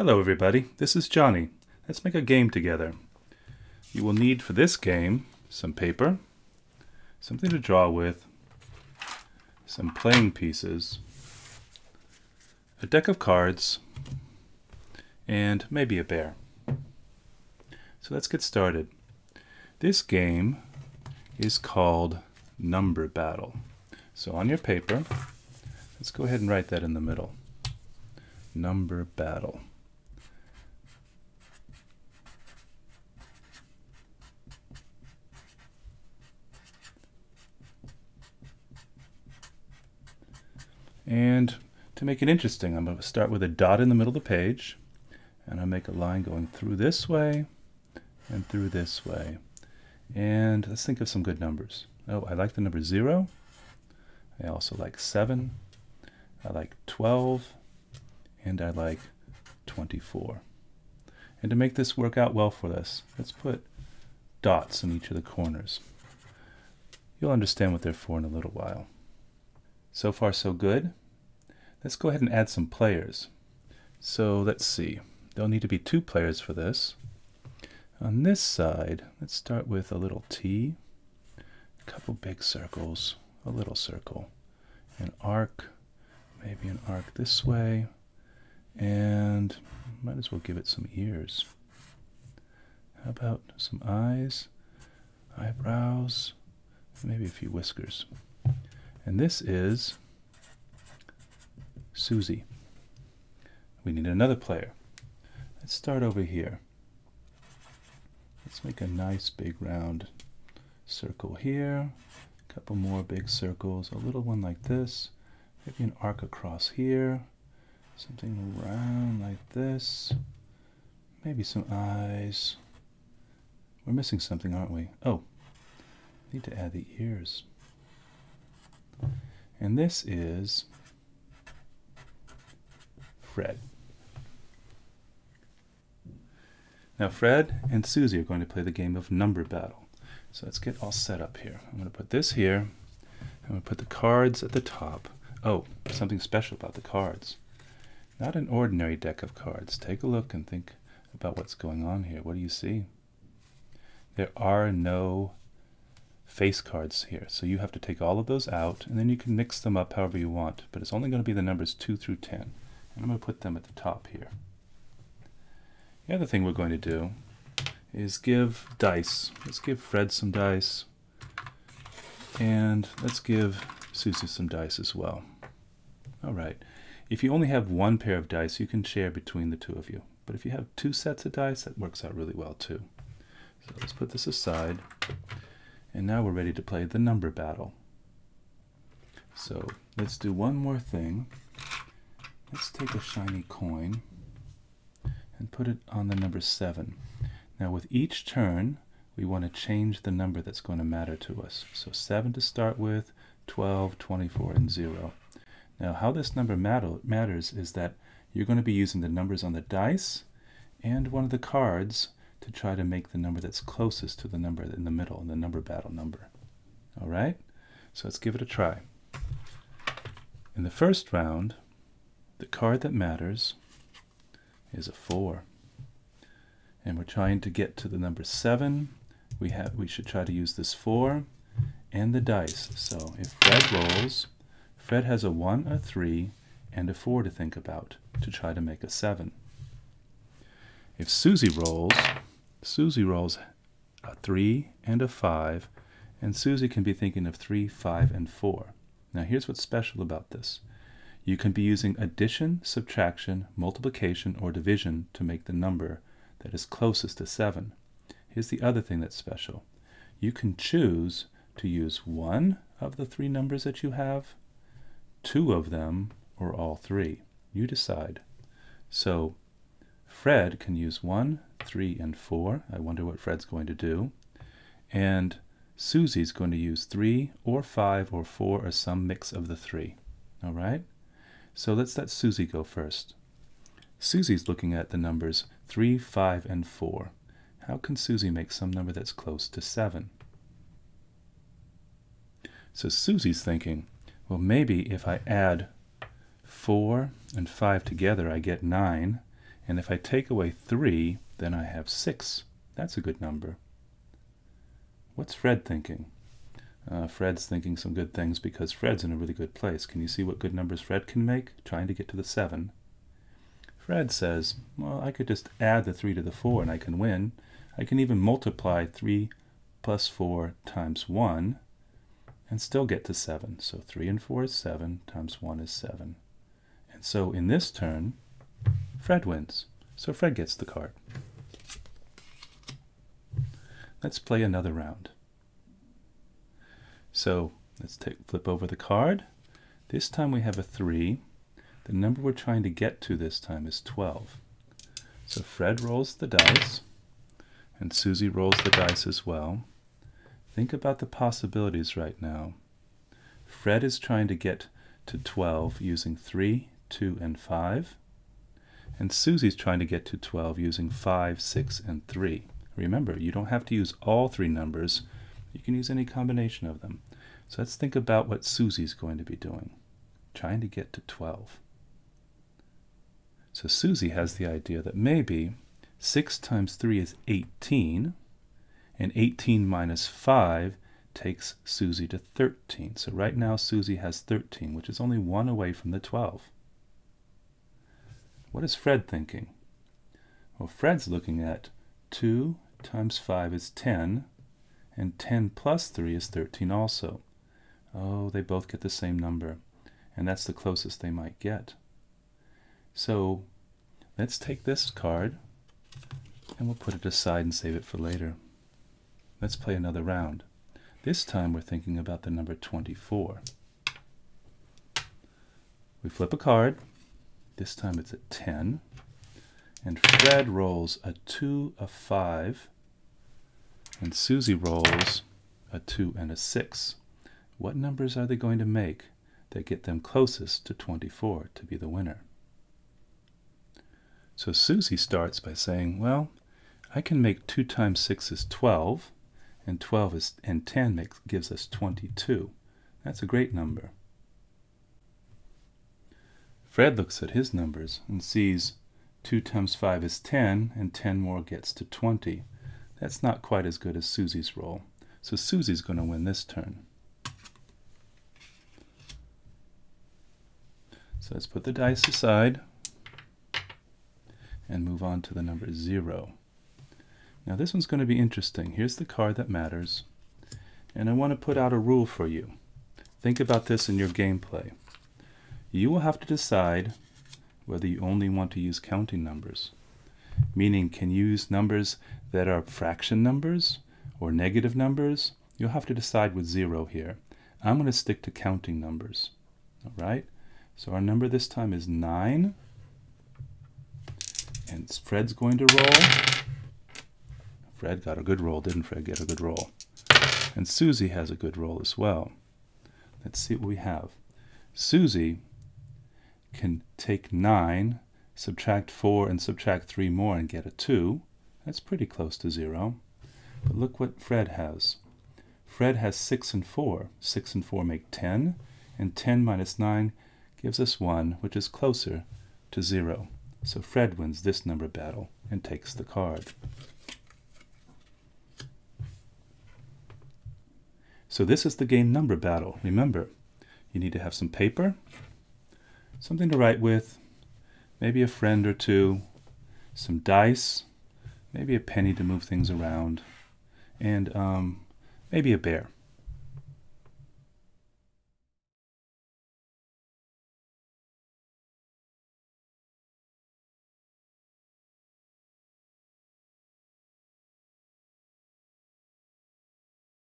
Hello everybody, this is Johnnie. Let's make a game together. You will need for this game some paper, something to draw with, some playing pieces, a deck of cards, and maybe a bear. So let's get started. This game is called Number Battle. So on your paper, let's go ahead and write that in the middle. Number Battle. And to make it interesting, I'm going to start with a dot in the middle of the page, and I make a line going through this way and through this way. And let's think of some good numbers. Oh, I like the number 0. I also like 7. I like 12. And I like 24. And to make this work out well for us, let's put dots in each of the corners. You'll understand what they're for in a little while. So far so good. Let's go ahead and add some players. So let's see. There'll need to be two players for this. On this side, let's start with a little T, a couple big circles, a little circle, an arc, maybe an arc this way, and might as well give it some ears. How about some eyes, eyebrows, maybe a few whiskers. And this is Susie. We need another player. Let's start over here. Let's make a nice big round circle here. A couple more big circles. A little one like this. Maybe an arc across here. Something round like this. Maybe some eyes. We're missing something, aren't we? Oh, need to add the ears. And this is Fred. Now Fred and Susie are going to play the game of number battle. So let's get all set up here. I'm going to put this here. I'm going to put the cards at the top. Oh, something special about the cards. Not an ordinary deck of cards. Take a look and think about what's going on here. What do you see? There are no face cards here. So you have to take all of those out and then you can mix them up however you want. But it's only going to be the numbers 2 through 10. And I'm going to put them at the top here. The other thing we're going to do is give dice. Let's give Fred some dice. And let's give Susie some dice as well. All right. If you only have one pair of dice, you can share between the two of you. But if you have two sets of dice, that works out really well too. So let's put this aside. And now we're ready to play the number battle. So let's do one more thing. Let's take a shiny coin and put it on the number 7. Now with each turn, we want to change the number that's going to matter to us. So 7 to start with, 12, 24, and 0. Now how this number matter, matters is that you're going to be using the numbers on the dice and one of the cards to try to make the number that's closest to the number in the middle, in the number battle number. All right? So let's give it a try. In the first round, the card that matters is a 4. And we're trying to get to the number 7. We, have, we should try to use this 4 and the dice. So if Fred rolls, Fred has a 1, a 3, and a 4 to think about to try to make a 7. If Susie rolls, Susie rolls a 3 and a 5, and Susie can be thinking of 3, 5, and 4. Now here's what's special about this. You can be using addition, subtraction, multiplication, or division to make the number that is closest to 7. Here's the other thing that's special. You can choose to use one of the three numbers that you have, two of them, or all three. You decide. So Fred can use 1, 3, and 4. I wonder what Fred's going to do. And Susie's going to use 3 or 5 or 4 or some mix of the three. All right? So let's let Susie go first. Susie's looking at the numbers 3, 5, and 4. How can Susie make some number that's close to 7? So Susie's thinking, well, maybe if I add 4 and 5 together, I get 9, And if I take away 3, then I have 6. That's a good number. What's Fred thinking? Uh, Fred's thinking some good things because Fred's in a really good place. Can you see what good numbers Fred can make? Trying to get to the 7. Fred says, well, I could just add the 3 to the 4 and I can win. I can even multiply 3 plus 4 times 1 and still get to 7. So 3 and 4 is 7 times 1 is 7. And so in this turn, Fred wins. So Fred gets the card. Let's play another round. So let's take, flip over the card. This time we have a 3. The number we're trying to get to this time is 12. So Fred rolls the dice, and Susie rolls the dice as well. Think about the possibilities right now. Fred is trying to get to 12 using 3, 2, and 5. And Susie's trying to get to 12 using 5, 6, and 3. Remember, you don't have to use all three numbers. You can use any combination of them. So let's think about what Susie's going to be doing. Trying to get to 12. So Susie has the idea that maybe 6 times 3 is 18, and 18 minus 5 takes Susie to 13. So right now Susie has 13, which is only one away from the 12. What is Fred thinking? Well, Fred's looking at 2 times 5 is 10, and 10 plus 3 is 13 also. Oh, they both get the same number, and that's the closest they might get. So let's take this card, and we'll put it aside and save it for later. Let's play another round. This time we're thinking about the number 24. We flip a card. This time it's a 10. And Fred rolls a 2, a 5. And Susie rolls a 2 and a 6. What numbers are they going to make that get them closest to 24 to be the winner? So Susie starts by saying, well, I can make 2 times 6 is 12 and 12 is, and 10 makes, gives us 22. That's a great number. Fred looks at his numbers and sees 2 times 5 is 10, and 10 more gets to 20. That's not quite as good as Susie's roll. So Susie's going to win this turn. So let's put the dice aside and move on to the number 0. Now this one's going to be interesting. Here's the card that matters. And I want to put out a rule for you. Think about this in your gameplay. You will have to decide whether you only want to use counting numbers. Meaning, can use numbers that are fraction numbers or negative numbers? You'll have to decide with zero here. I'm going to stick to counting numbers. All right? So our number this time is 9. And Fred's going to roll. Fred got a good roll. Didn't Fred get a good roll? And Susie has a good roll as well. Let's see what we have. Susie can take 9, subtract 4, and subtract 3 more and get a 2. That's pretty close to 0. But look what Fred has. Fred has 6 and 4. 6 and 4 make 10, and 10 minus 9 gives us 1, which is closer to 0. So Fred wins this number battle and takes the card. So this is the game number battle. Remember, you need to have some paper, something to write with, maybe a friend or two, some dice, maybe a penny to move things around, and um, maybe a bear.